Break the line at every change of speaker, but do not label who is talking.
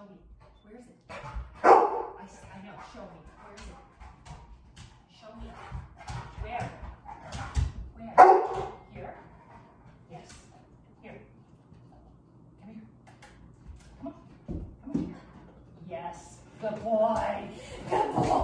Show me. Where is it? I, I know. Show me. Where is it? Show me. Where? Where? Here? Yes. Here. Come here. Come on. Come on. Yes. Good boy. Good boy.